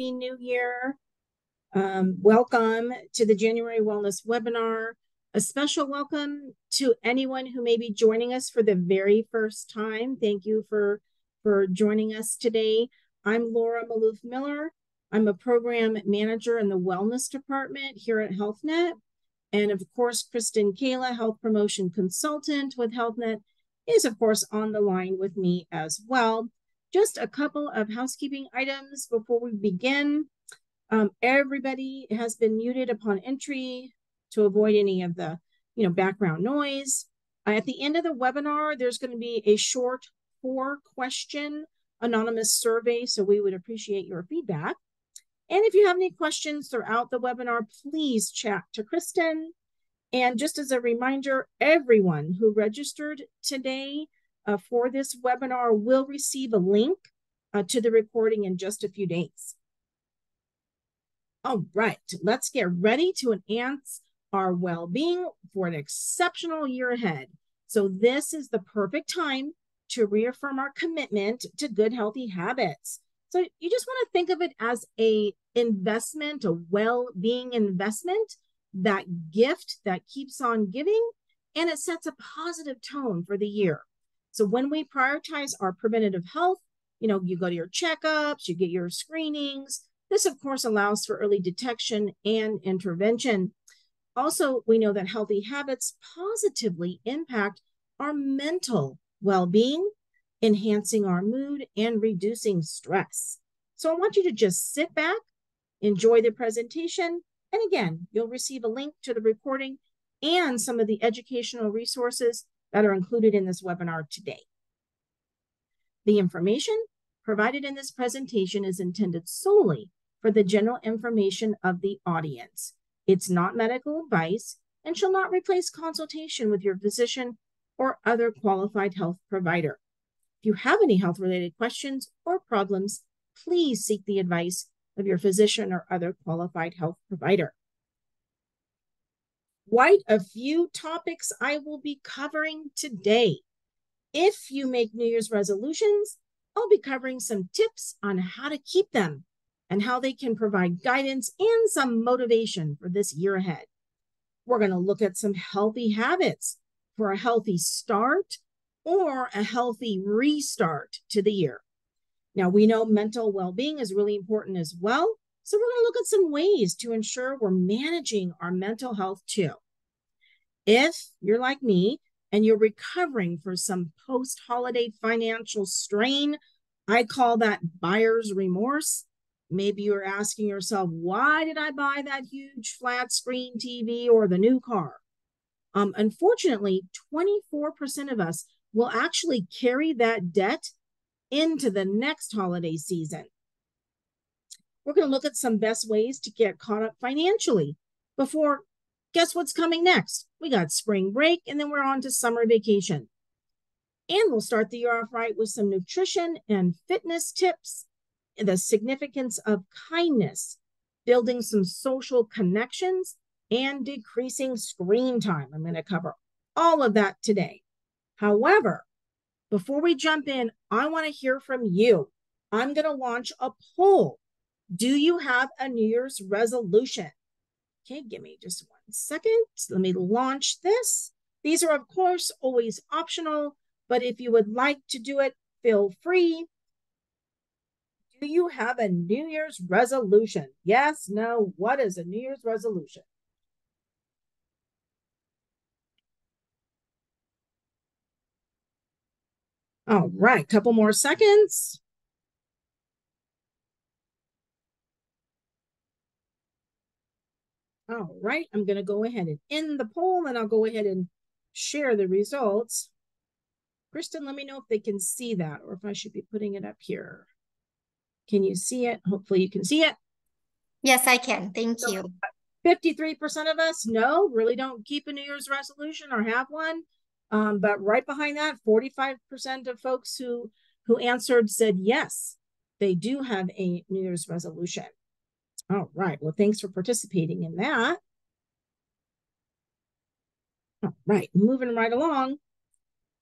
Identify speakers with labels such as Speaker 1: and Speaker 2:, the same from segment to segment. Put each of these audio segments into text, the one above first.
Speaker 1: Happy New Year. Um, welcome to the January Wellness webinar. A special welcome to anyone who may be joining us for the very first time. Thank you for, for joining us today. I'm Laura Maloof Miller. I'm a program manager in the wellness department here at HealthNet. And of course, Kristen Kayla, health promotion consultant with HealthNet, is of course on the line with me as well. Just a couple of housekeeping items before we begin. Um, everybody has been muted upon entry to avoid any of the you know, background noise. Uh, at the end of the webinar, there's going to be a short four question anonymous survey, so we would appreciate your feedback. And if you have any questions throughout the webinar, please chat to Kristen. And just as a reminder, everyone who registered today uh, for this webinar we will receive a link uh, to the recording in just a few days. All right, let's get ready to enhance our well-being for an exceptional year ahead. So this is the perfect time to reaffirm our commitment to good, healthy habits. So you just want to think of it as a investment, a well-being investment, that gift that keeps on giving, and it sets a positive tone for the year. So when we prioritize our preventative health, you know, you go to your checkups, you get your screenings. This, of course, allows for early detection and intervention. Also, we know that healthy habits positively impact our mental well being, enhancing our mood and reducing stress. So I want you to just sit back, enjoy the presentation, and again, you'll receive a link to the recording and some of the educational resources that are included in this webinar today. The information provided in this presentation is intended solely for the general information of the audience. It's not medical advice and shall not replace consultation with your physician or other qualified health provider. If you have any health related questions or problems, please seek the advice of your physician or other qualified health provider quite a few topics I will be covering today. If you make New Year's resolutions, I'll be covering some tips on how to keep them and how they can provide guidance and some motivation for this year ahead. We're going to look at some healthy habits for a healthy start or a healthy restart to the year. Now, we know mental well being is really important as well. So, we're going to look at some ways to ensure we're managing our mental health too. If you're like me and you're recovering from some post holiday financial strain, I call that buyer's remorse. Maybe you're asking yourself, why did I buy that huge flat screen TV or the new car? Um, unfortunately, 24% of us will actually carry that debt into the next holiday season. We're going to look at some best ways to get caught up financially before guess what's coming next? We got spring break and then we're on to summer vacation. And we'll start the year off right with some nutrition and fitness tips, the significance of kindness, building some social connections, and decreasing screen time. I'm going to cover all of that today. However, before we jump in, I want to hear from you. I'm going to launch a poll. Do you have a New Year's resolution? Okay, give me just one second. Let me launch this. These are, of course, always optional, but if you would like to do it, feel free. Do you have a New Year's resolution? Yes, no. What is a New Year's resolution? All right, couple more seconds. All right, I'm going to go ahead and end the poll and I'll go ahead and share the results. Kristen, let me know if they can see that or if I should be putting it up here. Can you see it? Hopefully you can see it.
Speaker 2: Yes, I can. Thank so, you.
Speaker 1: 53% of us, no, really don't keep a New Year's resolution or have one. Um, but right behind that, 45% of folks who who answered said yes, they do have a New Year's resolution. All right. Well, thanks for participating in that. All right. Moving right along.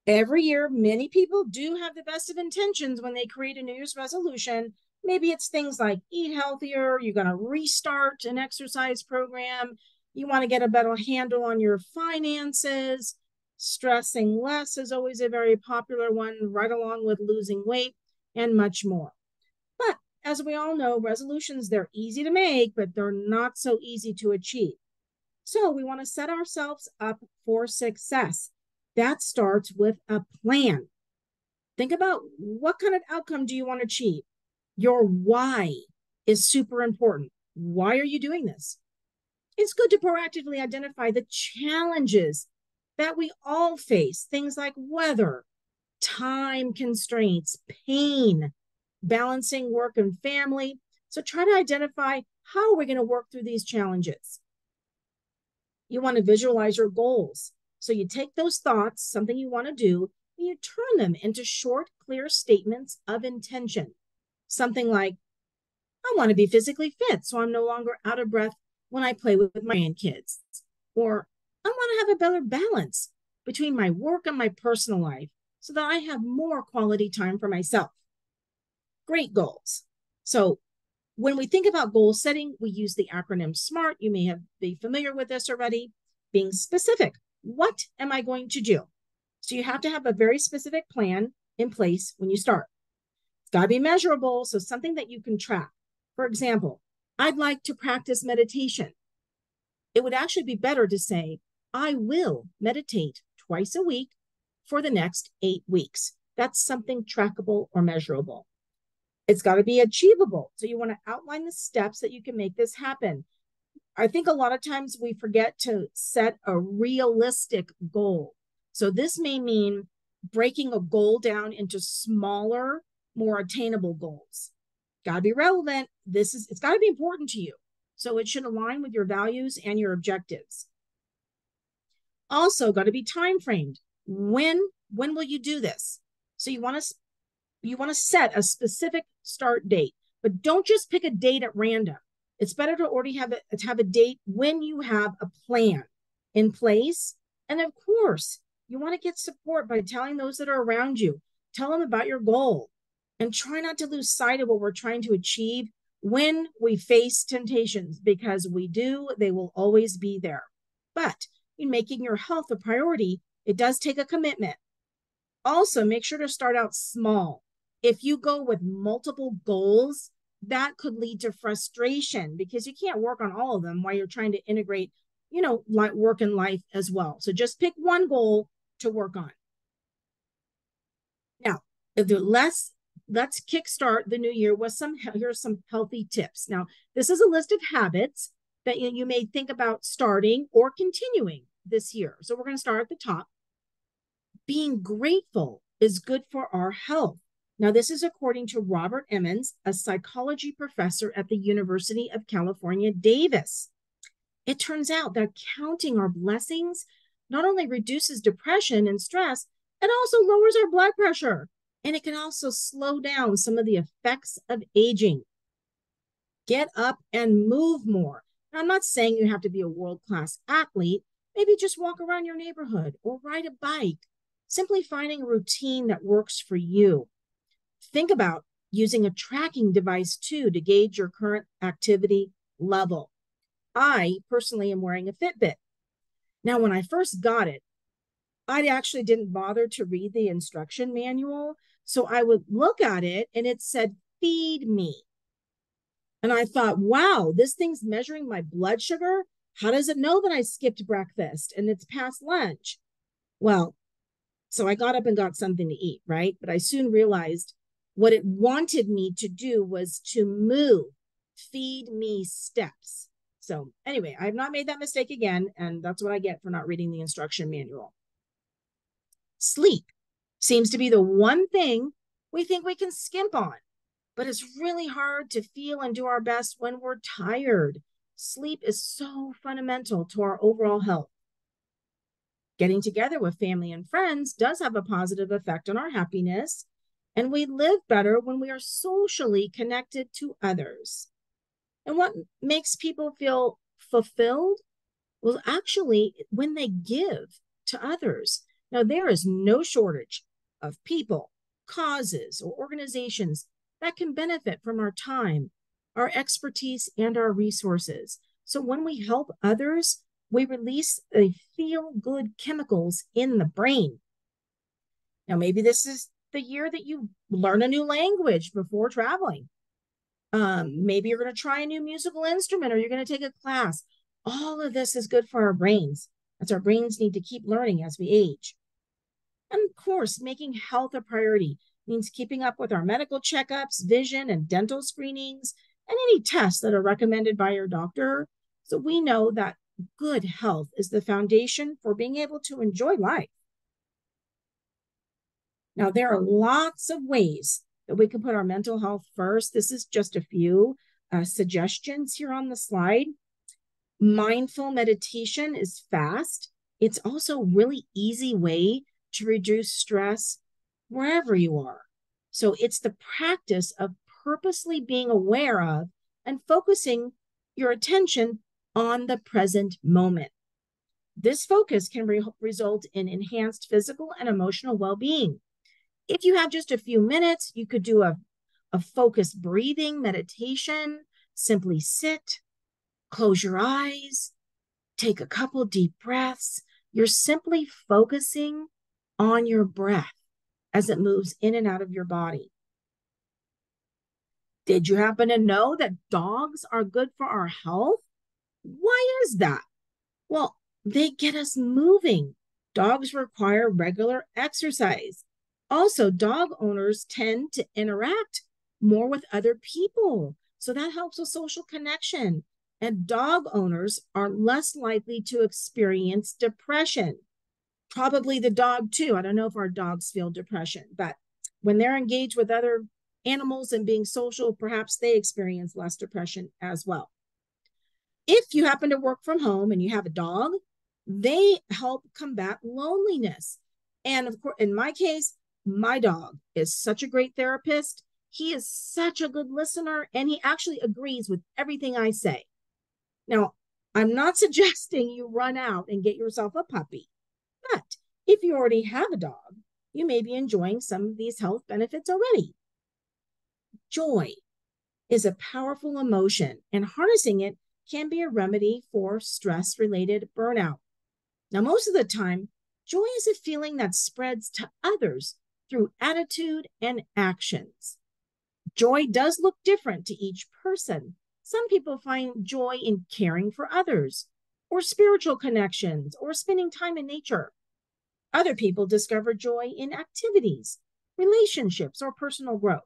Speaker 1: Every year, many people do have the best of intentions when they create a New Year's resolution, Maybe it's things like eat healthier, you're going to restart an exercise program, you want to get a better handle on your finances. Stressing less is always a very popular one, right along with losing weight and much more. As we all know, resolutions, they're easy to make, but they're not so easy to achieve. So we want to set ourselves up for success. That starts with a plan. Think about what kind of outcome do you want to achieve? Your why is super important. Why are you doing this? It's good to proactively identify the challenges that we all face, things like weather, time constraints, pain, balancing work and family. So try to identify how we're going to work through these challenges. You want to visualize your goals. So you take those thoughts, something you want to do, and you turn them into short, clear statements of intention. Something like, I want to be physically fit so I'm no longer out of breath when I play with my grandkids. Or I want to have a better balance between my work and my personal life so that I have more quality time for myself. Great goals. So when we think about goal setting, we use the acronym SMART. You may have be familiar with this already. Being specific. What am I going to do? So you have to have a very specific plan in place when you start. It's got to be measurable, so something that you can track. For example, I'd like to practice meditation. It would actually be better to say, I will meditate twice a week for the next eight weeks. That's something trackable or measurable. It's got to be achievable. So you want to outline the steps that you can make this happen. I think a lot of times we forget to set a realistic goal. So this may mean breaking a goal down into smaller, more attainable goals got to be relevant. This is, it's got to be important to you. So it should align with your values and your objectives. Also, got to be time framed. When, when will you do this? So you want to, you want to set a specific start date, but don't just pick a date at random. It's better to already have a, to have a date when you have a plan in place. And of course, you want to get support by telling those that are around you. Tell them about your goal and try not to lose sight of what we're trying to achieve when we face temptations because we do, they will always be there. But in making your health a priority, it does take a commitment. Also, make sure to start out small. If you go with multiple goals, that could lead to frustration because you can't work on all of them while you're trying to integrate, you know, like work and life as well. So just pick one goal to work on. Now, less let's kickstart the new year with some here's some healthy tips. Now, this is a list of habits that you, you may think about starting or continuing this year. So we're going to start at the top. Being grateful is good for our health. Now, this is according to Robert Emmons, a psychology professor at the University of California, Davis. It turns out that counting our blessings not only reduces depression and stress, it also lowers our blood pressure and it can also slow down some of the effects of aging. Get up and move more. Now, I'm not saying you have to be a world class athlete. Maybe just walk around your neighborhood or ride a bike. Simply finding a routine that works for you. Think about using a tracking device too to gauge your current activity level. I personally am wearing a Fitbit. Now, when I first got it, I actually didn't bother to read the instruction manual so I would look at it and it said, feed me. And I thought, wow, this thing's measuring my blood sugar. How does it know that I skipped breakfast and it's past lunch? Well, so I got up and got something to eat, right? But I soon realized what it wanted me to do was to move, feed me steps. So, anyway, I've not made that mistake again. And that's what I get for not reading the instruction manual. Sleep seems to be the one thing we think we can skimp on. But it's really hard to feel and do our best when we're tired. Sleep is so fundamental to our overall health. Getting together with family and friends does have a positive effect on our happiness, and we live better when we are socially connected to others. And what makes people feel fulfilled? Well, actually, when they give to others. Now, there is no shortage of people, causes, or organizations that can benefit from our time, our expertise, and our resources. So when we help others, we release the feel good chemicals in the brain. Now, maybe this is the year that you learn a new language before traveling. Um, maybe you're going to try a new musical instrument or you're going to take a class. All of this is good for our brains, as our brains need to keep learning as we age. And of course, making health a priority means keeping up with our medical checkups, vision and dental screenings, and any tests that are recommended by your doctor. So we know that good health is the foundation for being able to enjoy life. Now, there are lots of ways that we can put our mental health first. This is just a few uh, suggestions here on the slide. Mindful meditation is fast. It's also a really easy way to reduce stress wherever you are. So it's the practice of purposely being aware of and focusing your attention on the present moment. This focus can re- result in enhanced physical and emotional well being. If you have just a few minutes, you could do a, a focused breathing meditation. Simply sit, close your eyes, take a couple deep breaths. You're simply focusing on your breath as it moves in and out of your body. Did you happen to know that dogs are good for our health? Why is that? Well, they get us moving. Dogs require regular exercise. Also, dog owners tend to interact more with other people. So that helps with social connection. And dog owners are less likely to experience depression probably the dog too. I don't know if our dogs feel depression, but when they're engaged with other animals and being social, perhaps they experience less depression as well. If you happen to work from home and you have a dog, they help combat loneliness. And of course, in my case, my dog is such a great therapist. He is such a good listener and he actually agrees with everything I say. Now, I'm not suggesting you run out and get yourself a puppy. But if you already have a dog, you may be enjoying some of these health benefits already. Joy is a powerful emotion, and harnessing it can be a remedy for stress related burnout. Now, most of the time, joy is a feeling that spreads to others through attitude and actions. Joy does look different to each person. Some people find joy in caring for others, or spiritual connections, or spending time in nature. Other people discover joy in activities, relationships, or personal growth.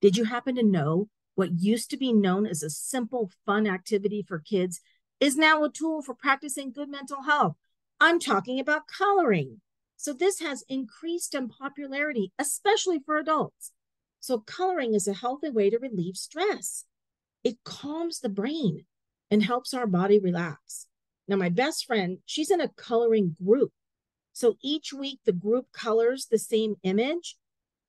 Speaker 1: Did you happen to know what used to be known as a simple, fun activity for kids is now a tool for practicing good mental health? I'm talking about coloring. So, this has increased in popularity, especially for adults. So, coloring is a healthy way to relieve stress. It calms the brain and helps our body relax. Now, my best friend, she's in a coloring group. So each week, the group colors the same image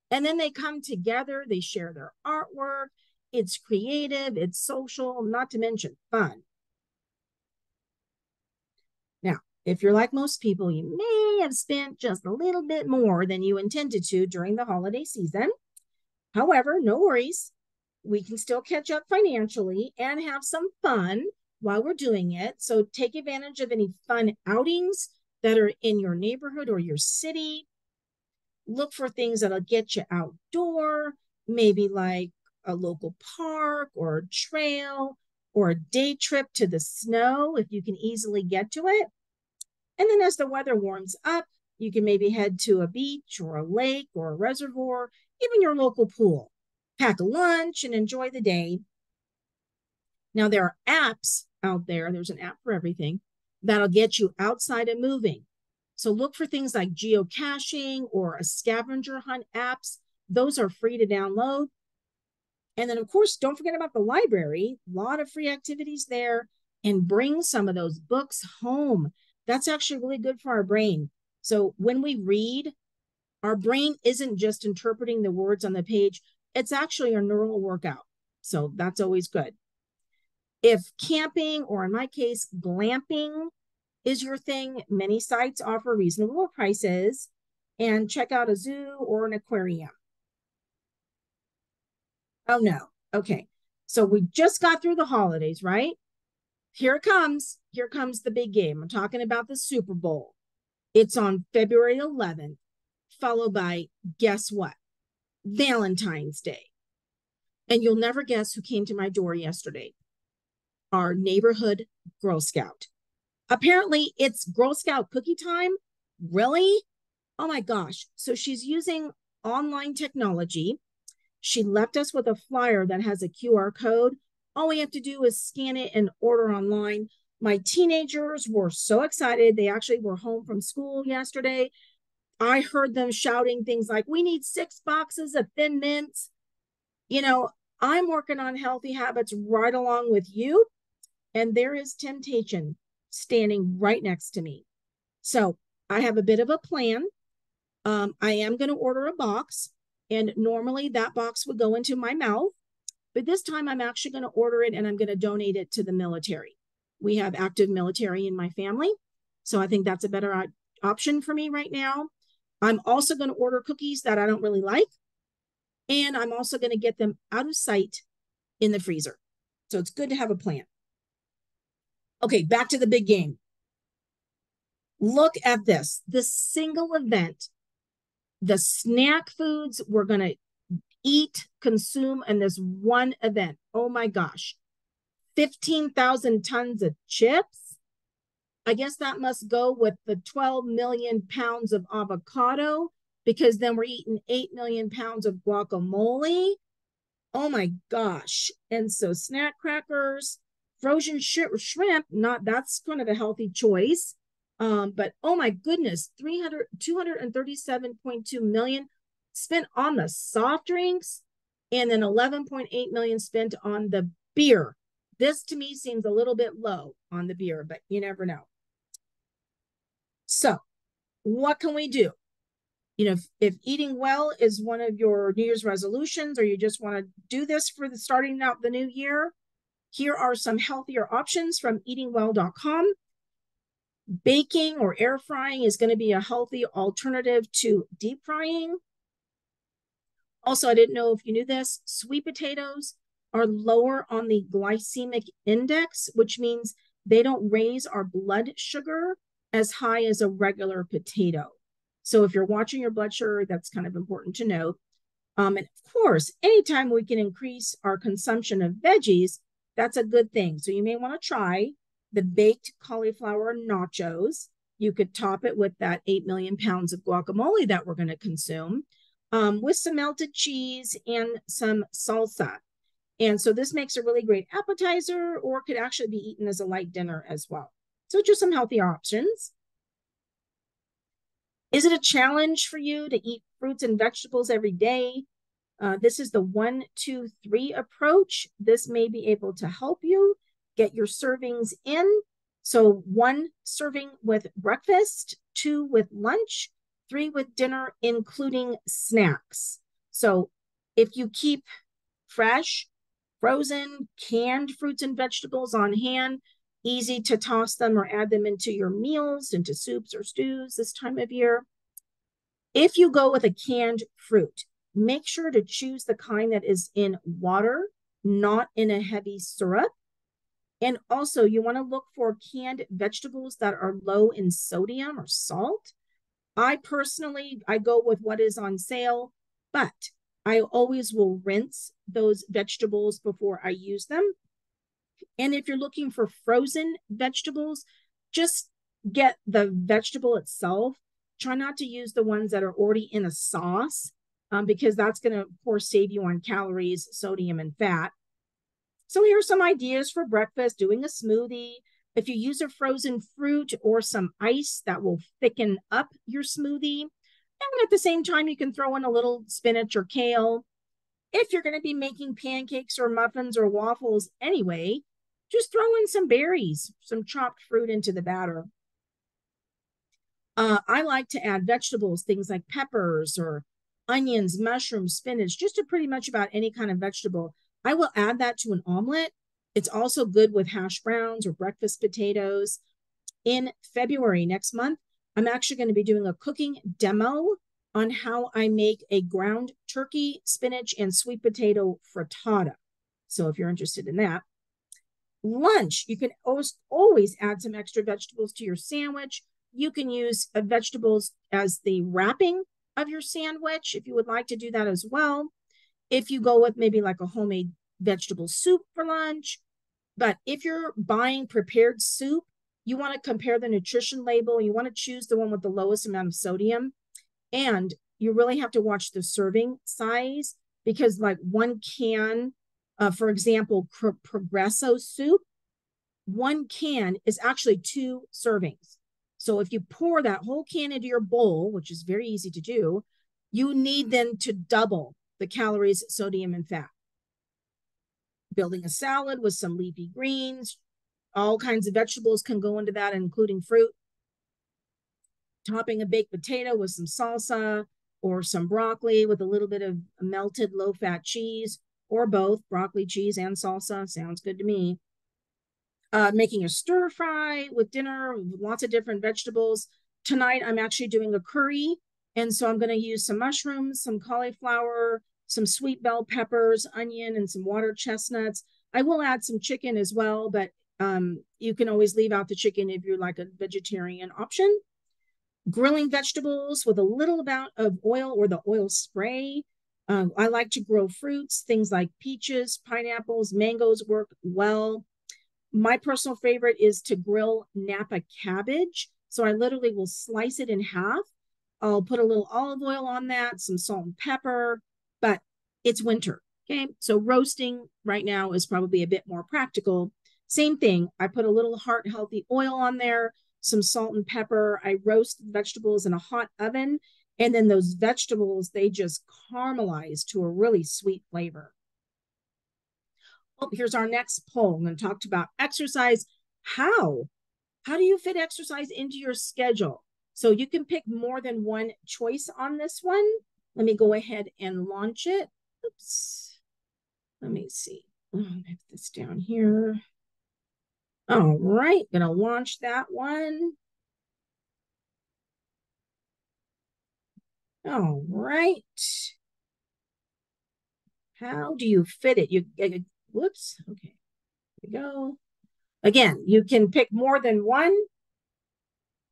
Speaker 1: and then they come together, they share their artwork. It's creative, it's social, not to mention fun. Now, if you're like most people, you may have spent just a little bit more than you intended to during the holiday season. However, no worries. We can still catch up financially and have some fun while we're doing it. So take advantage of any fun outings that are in your neighborhood or your city. Look for things that'll get you outdoor, maybe like a local park or a trail or a day trip to the snow if you can easily get to it. And then as the weather warms up, you can maybe head to a beach or a lake or a reservoir, even your local pool. Pack a lunch and enjoy the day. Now, there are apps out there. There's an app for everything that'll get you outside and moving. So look for things like geocaching or a scavenger hunt apps. Those are free to download. And then, of course, don't forget about the library. A lot of free activities there. And bring some of those books home. That's actually really good for our brain. So when we read, our brain isn't just interpreting the words on the page, it's actually a neural workout. So that's always good. If camping, or in my case, glamping, is your thing, many sites offer reasonable prices and check out a zoo or an aquarium. Oh no. Okay. So we just got through the holidays, right? Here it comes. Here comes the big game. I'm talking about the Super Bowl. It's on February 11th, followed by guess what? Valentine's Day. And you'll never guess who came to my door yesterday. Our neighborhood Girl Scout. Apparently, it's Girl Scout cookie time. Really? Oh my gosh. So she's using online technology. She left us with a flyer that has a QR code. All we have to do is scan it and order online. My teenagers were so excited. They actually were home from school yesterday. I heard them shouting things like, We need six boxes of thin mints. You know, I'm working on healthy habits right along with you. And there is temptation standing right next to me. So I have a bit of a plan. Um, I am going to order a box, and normally that box would go into my mouth. But this time I'm actually going to order it and I'm going to donate it to the military. We have active military in my family. So I think that's a better option for me right now. I'm also going to order cookies that I don't really like. And I'm also going to get them out of sight in the freezer. So it's good to have a plan. Okay, back to the big game. Look at this. the single event, the snack foods we're going to eat, consume in this one event. Oh my gosh. 15,000 tons of chips. I guess that must go with the 12 million pounds of avocado because then we're eating 8 million pounds of guacamole. Oh my gosh. And so snack crackers, frozen sh- shrimp, not that's kind of a healthy choice. Um, but oh my goodness, 300, 237.2 million spent on the soft drinks and then 11.8 million spent on the beer. This to me seems a little bit low on the beer, but you never know. So, what can we do? You know, if, if eating well is one of your New Year's resolutions, or you just want to do this for the starting out the new year, here are some healthier options from eatingwell.com. Baking or air frying is going to be a healthy alternative to deep frying. Also, I didn't know if you knew this, sweet potatoes are lower on the glycemic index, which means they don't raise our blood sugar as high as a regular potato. So if you're watching your blood sugar, that's kind of important to note. Um, and of course, anytime we can increase our consumption of veggies, that's a good thing. So you may want to try the baked cauliflower nachos. You could top it with that 8 million pounds of guacamole that we're going to consume um, with some melted cheese and some salsa. And so this makes a really great appetizer or could actually be eaten as a light dinner as well. So just some healthy options. Is it a challenge for you to eat fruits and vegetables every day? Uh, this is the one, two, three approach. This may be able to help you get your servings in. So one serving with breakfast, two with lunch, three with dinner, including snacks. So if you keep fresh, frozen, canned fruits and vegetables on hand, easy to toss them or add them into your meals, into soups or stews this time of year. If you go with a canned fruit, make sure to choose the kind that is in water, not in a heavy syrup. And also, you want to look for canned vegetables that are low in sodium or salt. I personally, I go with what is on sale, but I always will rinse those vegetables before I use them. And if you're looking for frozen vegetables, just get the vegetable itself. Try not to use the ones that are already in a sauce um, because that's going to, of course, save you on calories, sodium, and fat. So, here are some ideas for breakfast doing a smoothie, if you use a frozen fruit or some ice, that will thicken up your smoothie. And at the same time, you can throw in a little spinach or kale. If you're going to be making pancakes or muffins or waffles anyway, just throw in some berries, some chopped fruit into the batter. Uh, I like to add vegetables, things like peppers or onions, mushrooms, spinach, just to pretty much about any kind of vegetable. I will add that to an omelet it's also good with hash browns or breakfast potatoes. In February next month, I'm actually going to be doing a cooking demo on how I make a ground turkey, spinach, and sweet potato frittata. So if you're interested in that. Lunch, you can always, always add some extra vegetables to your sandwich. You can use uh, vegetables as the wrapping of your sandwich if you would like to do that as well. If you go with maybe like a homemade vegetable soup for lunch. But if you're buying prepared soup, you want to compare the nutrition label. You want to choose the one with the lowest amount of sodium. And you really have to watch the serving size because, like, one can, uh, for example, Progresso soup, one can is actually two servings. So if you pour that whole can into your bowl, which is very easy to do, you need then to double the calories, sodium, and fat. Building a salad with some leafy greens, all kinds of vegetables can go into that, including fruit. Topping a baked potato with some salsa or some broccoli with a little bit of melted low fat cheese or both broccoli, cheese, and salsa. Sounds good to me. Uh, making a stir fry with dinner, lots of different vegetables. Tonight, I'm actually doing a curry. And so I'm going to use some mushrooms, some cauliflower, some sweet bell peppers, onion, and some water chestnuts. I will add some chicken as well, but um, you can always leave out the chicken if you're like a vegetarian option. Grilling vegetables with a little amount of oil or the oil spray. Um, I like to grow fruits, things like peaches, pineapples, mangoes work well. My personal favorite is to grill Napa cabbage. So I literally will slice it in half. I'll put a little olive oil on that, some salt and pepper, but it's winter. Okay. So roasting right now is probably a bit more practical same thing. I put a little heart healthy oil on there, some salt and pepper. I roast vegetables in a hot oven. And then those vegetables, they just caramelize to a really sweet flavor. Oh, here's our next poll. I'm going to talk about exercise. How? How do you fit exercise into your schedule? So you can pick more than one choice on this one. Let me go ahead and launch it. Oops. Let me see. Oh, I have this down here. All right, gonna launch that one. All right. How do you fit it? You, you whoops. Okay, here we go. Again, you can pick more than one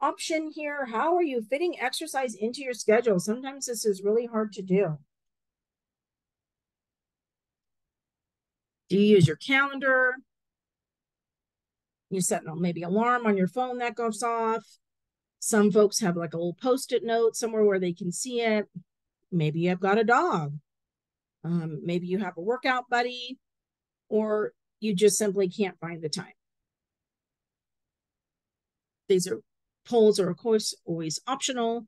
Speaker 1: option here. How are you fitting exercise into your schedule? Sometimes this is really hard to do. Do you use your calendar? You set maybe alarm on your phone that goes off. Some folks have like a little post-it note somewhere where they can see it. Maybe you've got a dog. Um, maybe you have a workout buddy, or you just simply can't find the time. These are polls are of course always optional,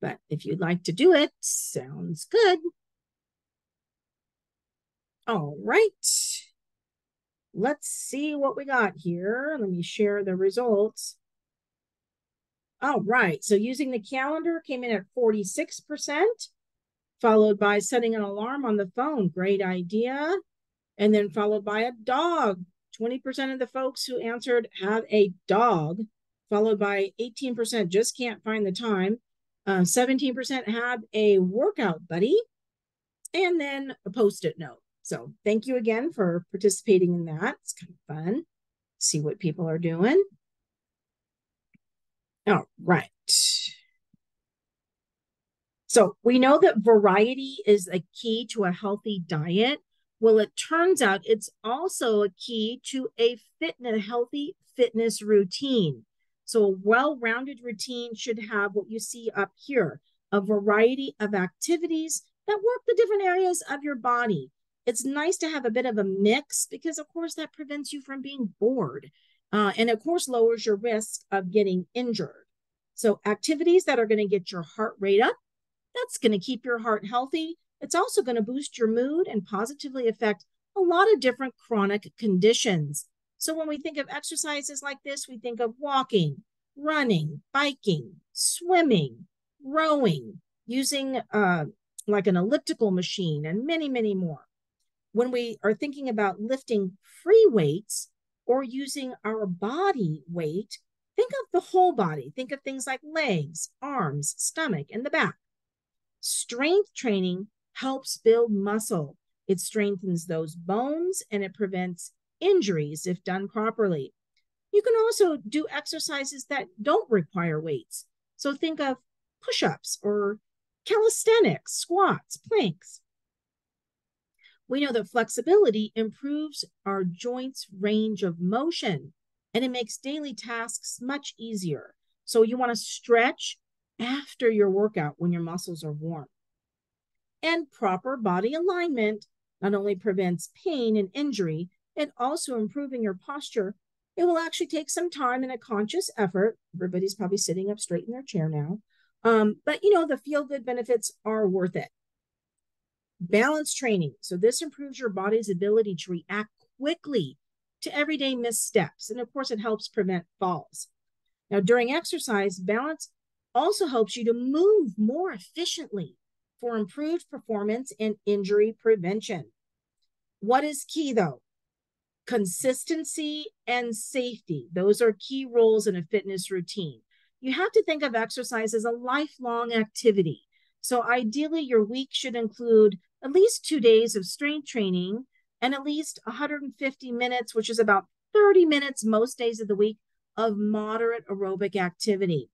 Speaker 1: but if you'd like to do it, sounds good. All right. Let's see what we got here. Let me share the results. All right, so using the calendar came in at 46%, followed by setting an alarm on the phone. Great idea. And then followed by a dog. 20% of the folks who answered have a dog, followed by 18% just can't find the time. Uh, 17% have a workout buddy, and then a post it note. So thank you again for participating in that. It's kind of fun. See what people are doing. All right. So we know that variety is a key to a healthy diet. Well, it turns out it's also a key to a fitness, healthy fitness routine. So a well-rounded routine should have what you see up here, a variety of activities that work the different areas of your body it's nice to have a bit of a mix because, of course, that prevents you from being bored. Uh, and, of course, lowers your risk of getting injured. So, activities that are going to get your heart rate up, that's going to keep your heart healthy. It's also going to boost your mood and positively affect a lot of different chronic conditions. So, when we think of exercises like this, we think of walking, running, biking, swimming, rowing, using uh, like an elliptical machine, and many, many more when we are thinking about lifting free weights or using our body weight, think of the whole body. Think of things like legs, arms, stomach, and the back. Strength training helps build muscle. It strengthens those bones and it prevents injuries if done properly. You can also do exercises that don't require weights. So think of push ups or calisthenics, squats, planks. We know that flexibility improves our joints' range of motion and it makes daily tasks much easier. So you want to stretch after your workout when your muscles are warm. And proper body alignment not only prevents pain and injury, it also improving your posture. It will actually take some time and a conscious effort. Everybody's probably sitting up straight in their chair now. Um, but you know, the feel good benefits are worth it. Balance training. So, this improves your body's ability to react quickly to everyday missteps. And of course, it helps prevent falls. Now, during exercise, balance also helps you to move more efficiently for improved performance and injury prevention. What is key though? Consistency and safety. Those are key roles in a fitness routine. You have to think of exercise as a lifelong activity. So, ideally, your week should include at least two days of strength training and at least 150 minutes, which is about 30 minutes most days of the week, of moderate aerobic activity.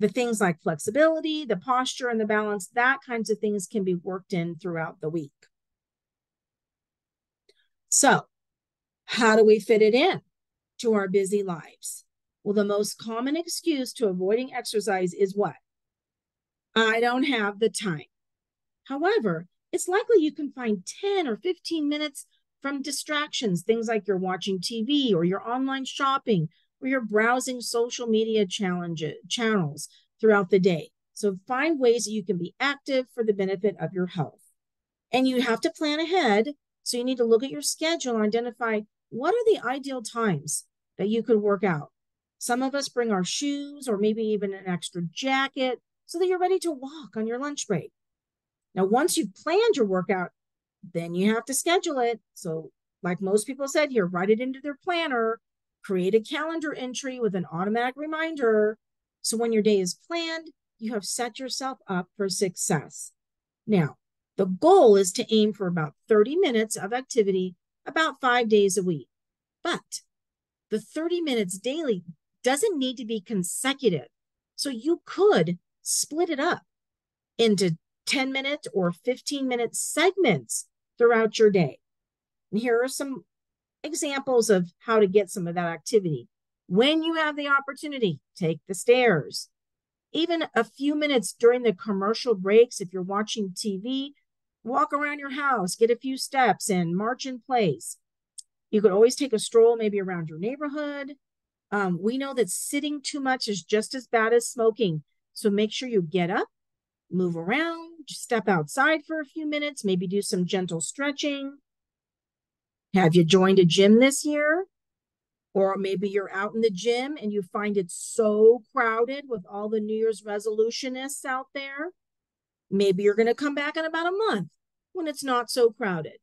Speaker 1: The things like flexibility, the posture, and the balance, that kinds of things can be worked in throughout the week. So, how do we fit it in to our busy lives? Well, the most common excuse to avoiding exercise is what? I don't have the time. However, it's likely you can find 10 or 15 minutes from distractions, things like you're watching TV or you're online shopping or you're browsing social media challenges, channels throughout the day. So find ways that you can be active for the benefit of your health. And you have to plan ahead. So you need to look at your schedule and identify what are the ideal times that you could work out. Some of us bring our shoes or maybe even an extra jacket so that you're ready to walk on your lunch break. Now, once you've planned your workout, then you have to schedule it. So, like most people said here, write it into their planner, create a calendar entry with an automatic reminder. So, when your day is planned, you have set yourself up for success. Now, the goal is to aim for about 30 minutes of activity about five days a week. But the 30 minutes daily doesn't need to be consecutive. So you could split it up into 10 minute or 15 minute segments throughout your day. And here are some examples of how to get some of that activity. When you have the opportunity, take the stairs. Even a few minutes during the commercial breaks, if you're watching TV, walk around your house, get a few steps in, march in place. You could always take a stroll, maybe around your neighborhood. Um, we know that sitting too much is just as bad as smoking. So make sure you get up, move around, step outside for a few minutes, maybe do some gentle stretching. Have you joined a gym this year? Or maybe you're out in the gym and you find it so crowded with all the New Year's resolutionists out there. Maybe you're going to come back in about a month when it's not so crowded.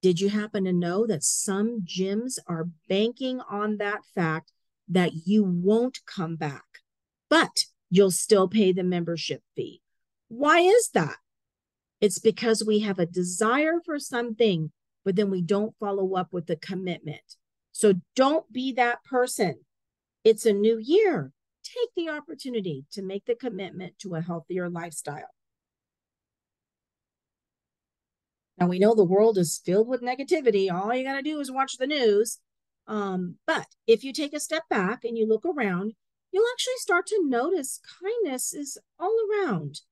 Speaker 1: Did you happen to know that some gyms are banking on that fact that you won't come back, but you'll still pay the membership fee? Why is that? It's because we have a desire for something, but then we don't follow up with the commitment. So don't be that person. It's a new year. Take the opportunity to make the commitment to a healthier lifestyle. Now we know the world is filled with negativity. All you got to do is watch the news. Um, but if you take a step back and you look around, you'll actually start to notice kindness is all around.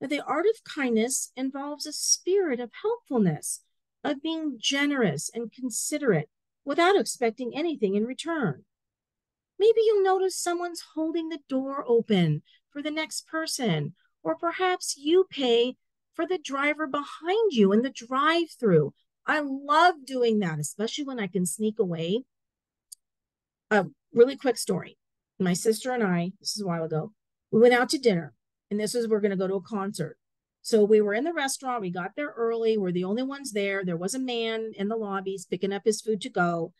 Speaker 1: Now, the art of kindness involves a spirit of helpfulness, of being generous and considerate without expecting anything in return. Maybe you'll notice someone's holding the door open for the next person, or perhaps you pay for the driver behind you in the drive through. I love doing that, especially when I can sneak away. A really quick story. My sister and I, this is a while ago, we went out to dinner, and this is we're going to go to a concert. So we were in the restaurant. We got there early. We're the only ones there. There was a man in the lobbies picking up his food to go.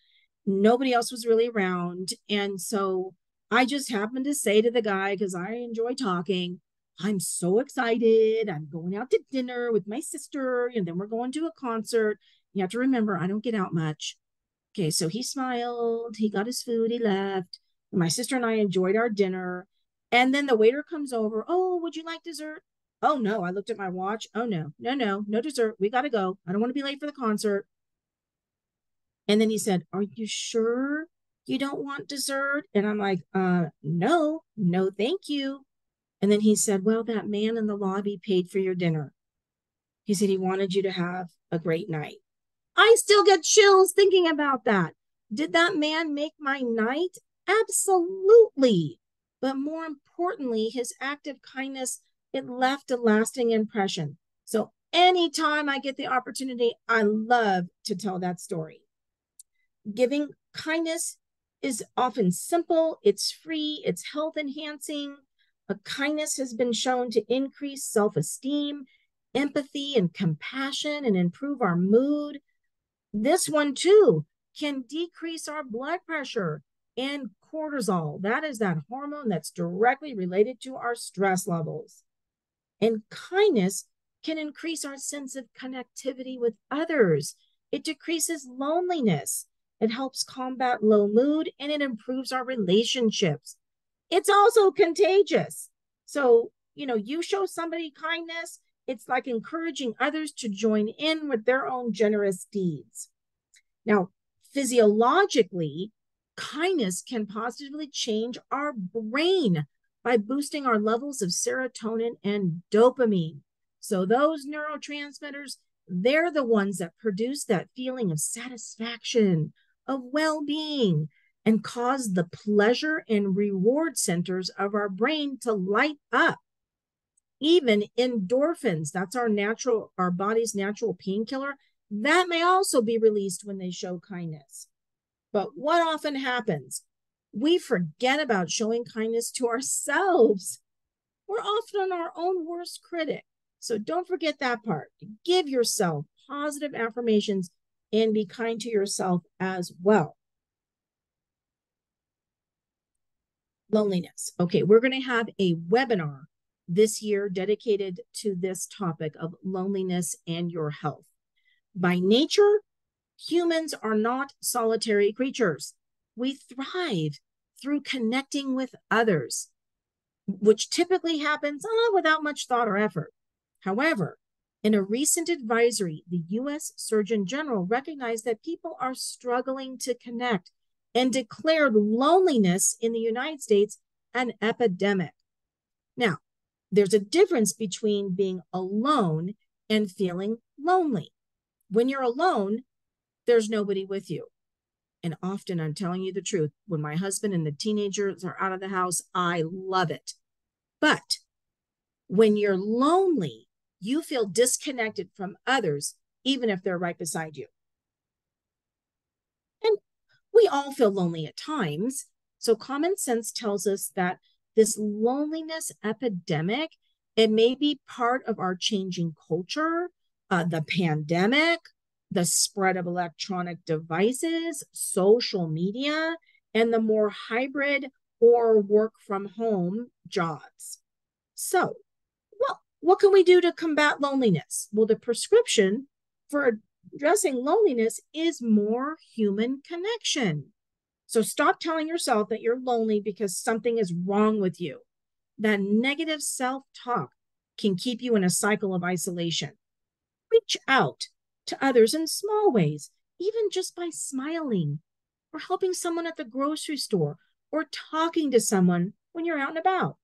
Speaker 1: Nobody else was really around. And so I just happened to say to the guy, because I enjoy talking, I'm so excited. I'm going out to dinner with my sister, and then we're going to a concert. You have to remember, I don't get out much. Okay, so he smiled, he got his food, he left. My sister and I enjoyed our dinner. And then the waiter comes over. Oh, would you like dessert? Oh, no. I looked at my watch. Oh, no, no, no, no dessert. We got to go. I don't want to be late for the concert. And then he said, Are you sure you don't want dessert? And I'm like, uh, no, no, thank you. And then he said, Well, that man in the lobby paid for your dinner. He said he wanted you to have a great night. I still get chills thinking about that. Did that man make my night? Absolutely. But more importantly, his act of kindness, it left a lasting impression. So anytime I get the opportunity, I love to tell that story. Giving kindness is often simple, it's free, it's health enhancing. A kindness has been shown to increase self esteem, empathy, and compassion and improve our mood. This one, too, can decrease our blood pressure and cortisol. That is that hormone that's directly related to our stress levels. And kindness can increase our sense of connectivity with others. It decreases loneliness. It helps combat low mood and it improves our relationships. It's also contagious. So, you know, you show somebody kindness, it's like encouraging others to join in with their own generous deeds. Now, physiologically, kindness can positively change our brain by boosting our levels of serotonin and dopamine. So, those neurotransmitters, they're the ones that produce that feeling of satisfaction, of well being, and cause the pleasure and reward centers of our brain to light up. Even endorphins, that's our natural, our body's natural painkiller, that may also be released when they show kindness. But what often happens? We forget about showing kindness to ourselves. We're often our own worst critic. So don't forget that part. Give yourself positive affirmations and be kind to yourself as well. Loneliness. Okay, we're going to have a webinar this year dedicated to this topic of loneliness and your health. By nature, humans are not solitary creatures. We thrive through connecting with others, which typically happens uh, without much thought or effort. However, in a recent advisory, the US Surgeon General recognized that people are struggling to connect and declared loneliness in the United States an epidemic. Now, there's a difference between being alone and feeling lonely. When you're alone, there's nobody with you. And often I'm telling you the truth, when my husband and the teenagers are out of the house, I love it. But when you're lonely, you feel disconnected from others, even if they're right beside you. We all feel lonely at times. So common sense tells us that this loneliness epidemic, it may be part of our changing culture, uh, the pandemic, the spread of electronic devices, social media, and the more hybrid or work from home jobs. So, well, what can we do to combat loneliness? Well, the prescription for addressing loneliness is more human connection. So stop telling yourself that you're lonely because something is wrong with you. That negative self talk can keep you in a cycle of isolation reach out to others in small ways, even just by smiling or helping someone at the grocery store or talking to someone when you're out and about.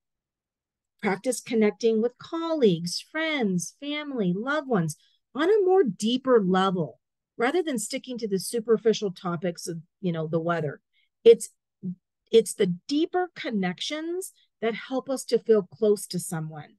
Speaker 1: Practice connecting with colleagues, friends, family, loved ones on a more deeper level rather than sticking to the superficial topics of, you know, the weather. It's it's the deeper connections that help us to feel close to someone.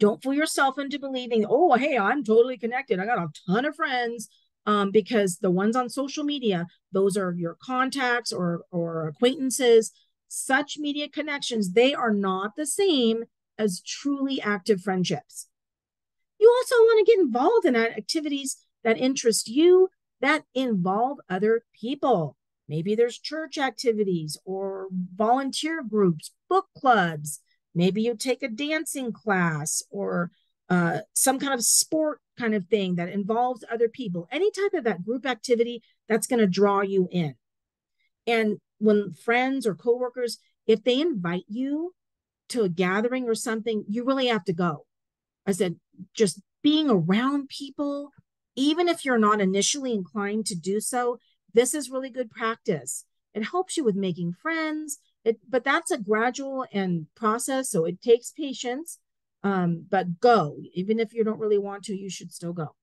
Speaker 1: Don't fool yourself into believing, oh, hey, I'm totally connected. I got a ton of friends. Um, because the ones on social media, those are your contacts or or acquaintances. Such media connections, they are not the same as truly active friendships. You also want to get involved in activities that interest you, that involve other people. Maybe there's church activities or volunteer groups, book clubs, Maybe you take a dancing class or uh, some kind of sport kind of thing that involves other people, any type of that group activity that's going to draw you in. And when friends or coworkers, if they invite you to a gathering or something, you really have to go. I said, just being around people, even if you're not initially inclined to do so, this is really good practice. It helps you with making friends. It, but that's a gradual and process, so it takes patience. Um, but go, even if you don't really want to, you should still go,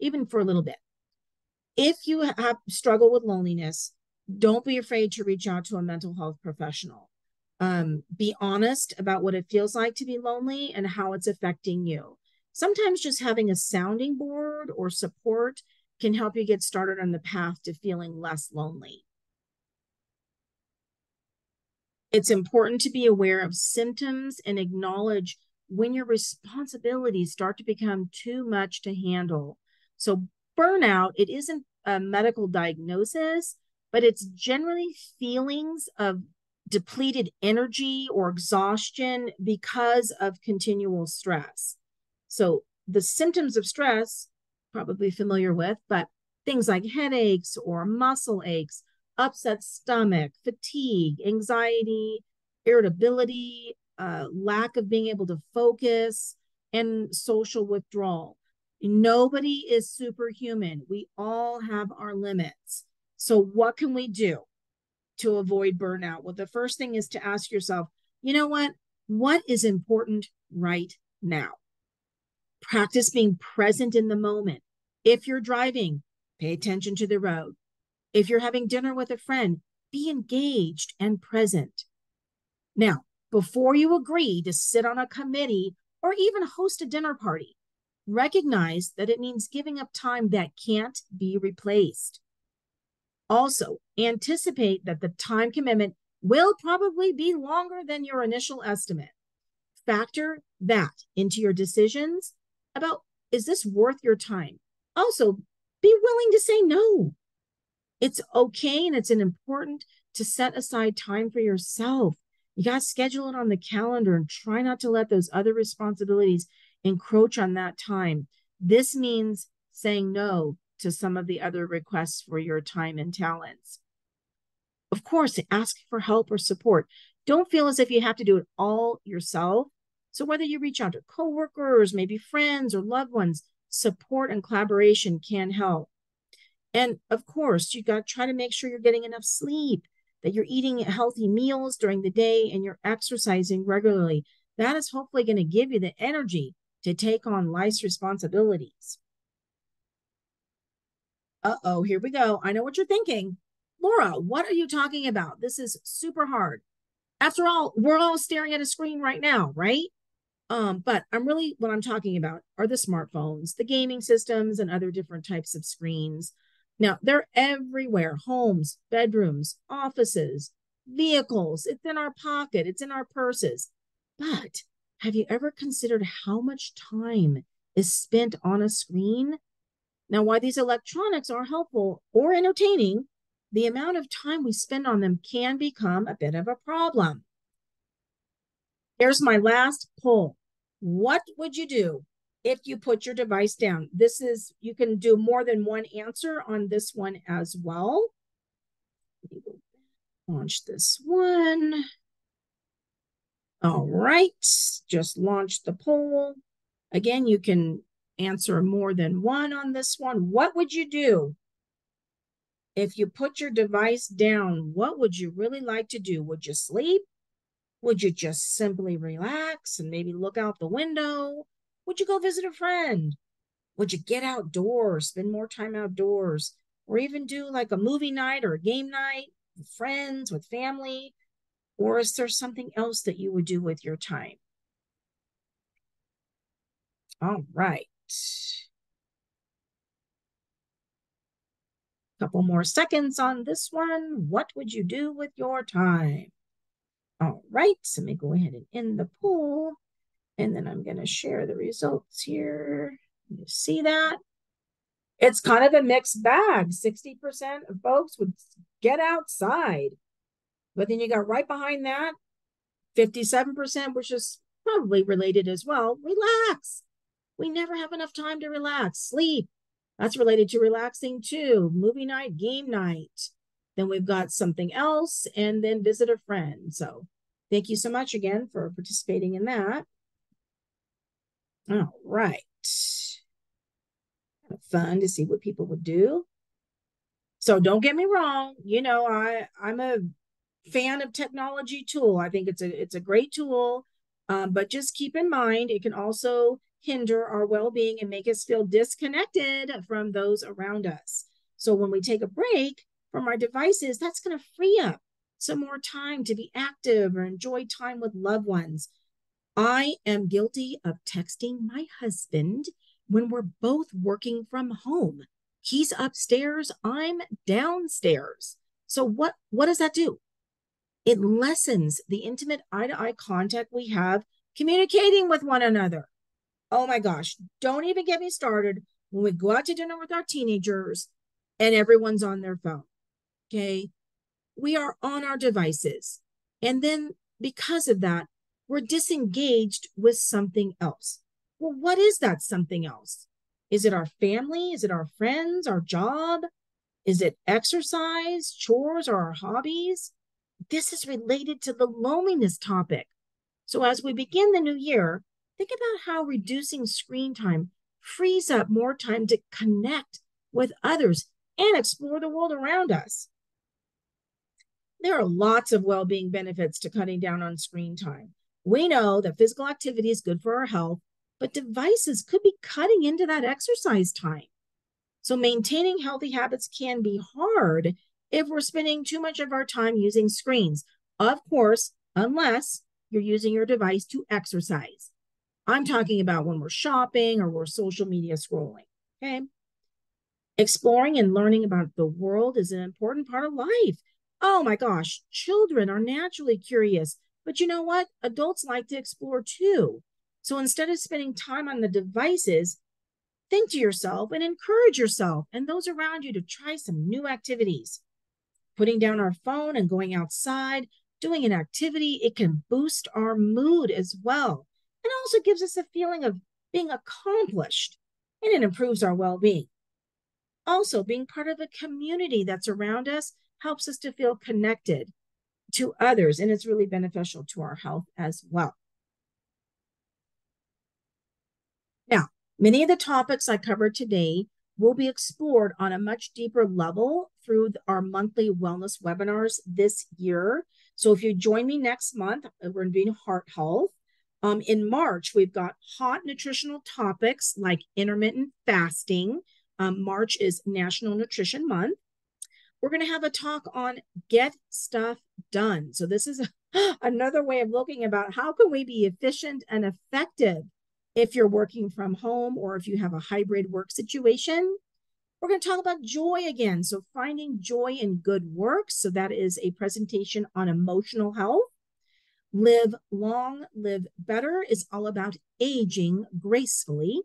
Speaker 1: even for a little bit. If you have struggle with loneliness, don't be afraid to reach out to a mental health professional. Um, be honest about what it feels like to be lonely and how it's affecting you. Sometimes just having a sounding board or support can help you get started on the path to feeling less lonely. It's important to be aware of symptoms and acknowledge when your responsibilities start to become too much to handle. So, burnout, it isn't a medical diagnosis, but it's generally feelings of depleted energy or exhaustion because of continual stress. So, the symptoms of stress, probably familiar with, but things like headaches or muscle aches, upset stomach, fatigue, anxiety, irritability, uh, lack of being able to focus, and social withdrawal. Nobody is superhuman. We all have our limits. So, what can we do to avoid burnout? Well, the first thing is to ask yourself, you know what? What is important right now? Practice being present in the moment. If you're driving, pay attention to the road. If you're having dinner with a friend, be engaged and present. Now, before you agree to sit on a committee or even host a dinner party, recognize that it means giving up time that can't be replaced. Also, anticipate that the time commitment will probably be longer than your initial estimate. Factor that into your decisions about is this worth your time? Also, be willing to say no. It's okay and it's an important to set aside time for yourself. You got to schedule it on the calendar and try not to let those other responsibilities encroach on that time. This means saying no to some of the other requests for your time and talents. Of course, ask for help or support. Don't feel as if you have to do it all yourself. So, whether you reach out to coworkers, maybe friends or loved ones, support and collaboration can help. And of course, you got to try to make sure you're getting enough sleep, that you're eating healthy meals during the day, and you're exercising regularly. That is hopefully going to give you the energy to take on life's responsibilities. Uh oh, here we go. I know what you're thinking. Laura, what are you talking about? This is super hard. After all, we're all staring at a screen right now, right? Um, but I'm really what I'm talking about are the smartphones, the gaming systems, and other different types of screens. Now, they're everywhere homes, bedrooms, offices, vehicles. It's in our pocket, it's in our purses. But have you ever considered how much time is spent on a screen? Now, why these electronics are helpful or entertaining, the amount of time we spend on them can become a bit of a problem. Here's my last poll. What would you do if you put your device down. This is, you can do more than one answer on this one as well. Launch this one. All right, just launch the poll. Again, you can answer more than one on this one. What would you do if you put your device down? What would you really like to do? Would you sleep? Would you just simply relax and maybe look out the window? Would you go visit a friend? Would you get outdoors, spend more time outdoors, or even do like a movie night or a game night with friends, with family? Or is there something else that you would do with your time? All right. Couple more seconds on this one. What would you do with your time? All right, so let me go ahead and end the poll. And then I'm going to share the results here. You see that? It's kind of a mixed bag. 60% of folks would get outside. But then you got right behind that 57%, which is probably related as well, relax. We never have enough time to relax. Sleep. That's related to relaxing too. Movie night, game night. Then we've got something else, and then visit a friend. So thank you so much again for participating in that. All right. Fun to see what people would do. So don't get me wrong. You know, I I'm a fan of technology tool. I think it's a it's a great tool, um, but just keep in mind it can also hinder our well-being and make us feel disconnected from those around us. So when we take a break from our devices, that's going to free up some more time to be active or enjoy time with loved ones. I am guilty of texting my husband when we're both working from home. He's upstairs, I'm downstairs. So what what does that do? It lessens the intimate eye-to-eye contact we have communicating with one another. Oh my gosh, don't even get me started when we go out to dinner with our teenagers and everyone's on their phone. Okay. We are on our devices. And then because of that, we're disengaged with something else. Well, what is that something else? Is it our family? Is it our friends, our job? Is it exercise, chores, or our hobbies? This is related to the loneliness topic. So, as we begin the new year, Think about how reducing screen time frees up more time to connect with others and explore the world around us. There are lots of well being benefits to cutting down on screen time. We know that physical activity is good for our health, but devices could be cutting into that exercise time. So, maintaining healthy habits can be hard if we're spending too much of our time using screens. Of course, unless you're using your device to exercise. I'm talking about when we're shopping or we're social media scrolling. Okay. Exploring and learning about the world is an important part of life. Oh my gosh, children are naturally curious, but you know what? Adults like to explore too. So instead of spending time on the devices, think to yourself and encourage yourself and those around you to try some new activities. Putting down our phone and going outside, doing an activity, it can boost our mood as well and also gives us a feeling of being accomplished and it improves our well being. Also, being part of a community that's around us helps us to feel connected to others, and it's really beneficial to our health as well. Now, many of the topics I covered today will be explored on a much deeper level through our monthly wellness webinars this year. So, if you join me next month, uh, we're doing heart health. Um, in March, we've got hot nutritional topics like intermittent fasting. Um, March is National Nutrition Month. We're going to have a talk on get stuff done. So this is another way of looking about how can we be efficient and effective if you're working from home or if you have a hybrid work situation. We're going to talk about joy again. So finding joy in good work. So that is a presentation on emotional health. Live Long, Live Better is all about aging gracefully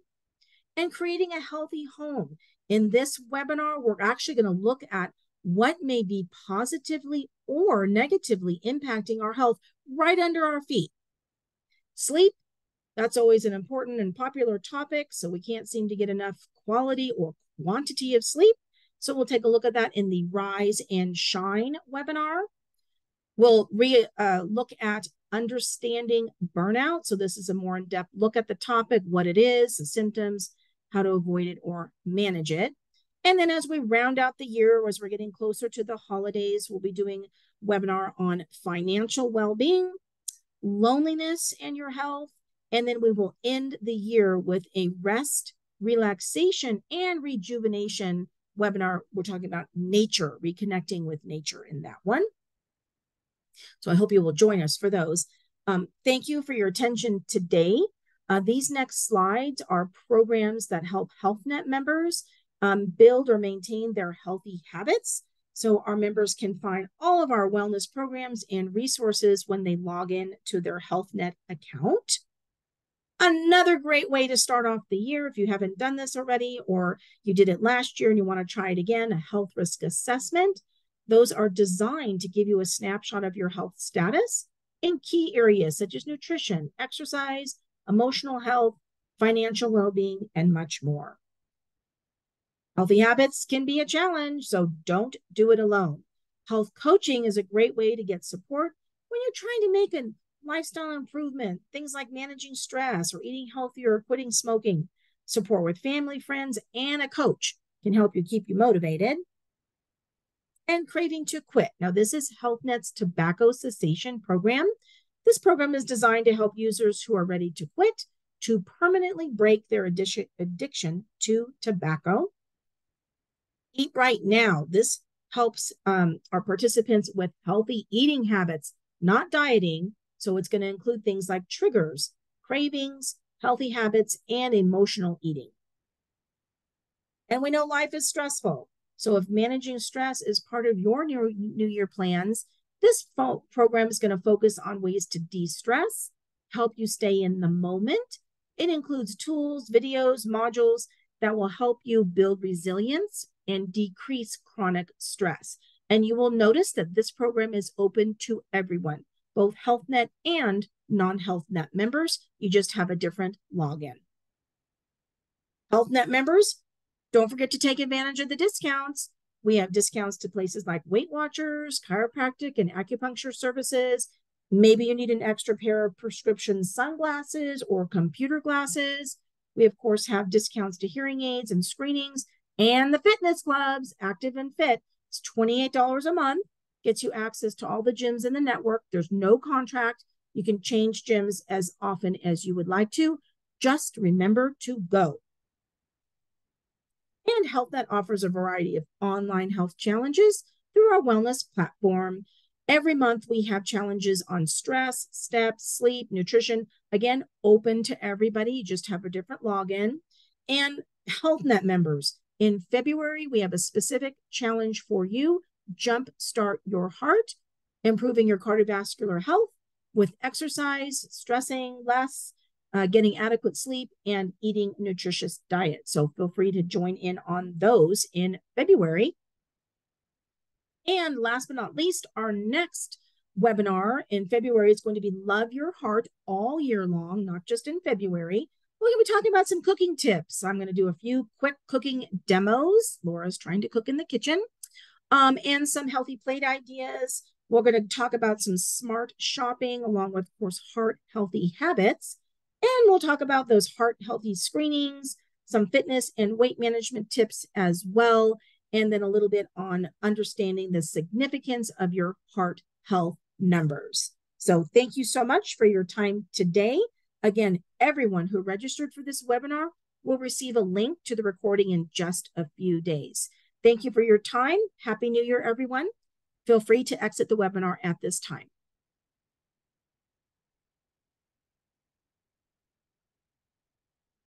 Speaker 1: and creating a healthy home. In this webinar, we're actually going to look at what may be positively or negatively impacting our health right under our feet. Sleep, that's always an important and popular topic, so we can't seem to get enough quality or quantity of sleep. So we'll take a look at that in the Rise and Shine webinar. We'll re, uh, look at understanding burnout. So, this is a more in depth look at the topic, what it is, the symptoms, how to avoid it or manage it. And then, as we round out the year, as we're getting closer to the holidays, we'll be doing webinar on financial well being, loneliness, and your health. And then we will end the year with a rest, relaxation, and rejuvenation webinar. We're talking about nature, reconnecting with nature in that one. So I hope you will join us for those. Um, thank you for your attention today. Uh, these next slides are programs that help HealthNet members um, build or maintain their healthy habits. So our members can find all of our wellness programs and resources when they log in to their HealthNet account. Another great way to start off the year, if you haven't done this already, or you did it last year and you want to try it again, a health risk assessment. Those are designed to give you a snapshot of your health status in key areas such as nutrition, exercise, emotional health, financial well being, and much more. Healthy habits can be a challenge, so don't do it alone. Health coaching is a great way to get support when you're trying to make a lifestyle improvement, things like managing stress or eating healthier or quitting smoking. Support with family, friends, and a coach can help you keep you motivated. And craving to quit. Now, this is HealthNet's tobacco cessation program. This program is designed to help users who are ready to quit to permanently break their addiction to tobacco. Eat Right Now. This helps um, our participants with healthy eating habits, not dieting. So it's going to include things like triggers, cravings, healthy habits, and emotional eating. And we know life is stressful. So if managing stress is part of your new, new year plans, this program is going to focus on ways to de stress, help you stay in the moment. It includes tools, videos, modules that will help you build resilience and decrease chronic stress. And you will notice that this program is open to everyone, both HealthNet and non HealthNet members. You just have a different login. HealthNet members, don't forget to take advantage of the discounts. We have discounts to places like Weight Watchers, chiropractic, and acupuncture services. Maybe you need an extra pair of prescription sunglasses or computer glasses. We, of course, have discounts to hearing aids and screenings and the fitness clubs, Active and Fit. It's $28 a month, gets you access to all the gyms in the network. There's no contract. You can change gyms as often as you would like to. Just remember to go. And HealthNet offers a variety of online health challenges through our wellness platform. Every month, we have challenges on stress, steps, sleep, nutrition. Again, open to everybody. You just have a different login. And HealthNet members, in February, we have a specific challenge for you Jump Start Your Heart, improving your cardiovascular health with exercise, stressing less, uh, getting adequate sleep, and eating nutritious diet. So feel free to join in on those in February. And last but not least, our next webinar in February is going to be Love Your Heart all year long, not just in February. We're going to be talking about some cooking tips. I'm going to do a few quick cooking demos. Laura's trying to cook in the kitchen. Um, and some healthy plate ideas. We're going to talk about some smart shopping along with, of course, heart healthy habits. And we'll talk about those heart healthy screenings, some fitness and weight management tips as well, and then a little bit on understanding the significance of your heart health numbers. So, thank you so much for your time today. Again, everyone who registered for this webinar will receive a link to the recording in just a few days. Thank you for your time. Happy New Year, everyone. Feel free to exit the webinar at this time.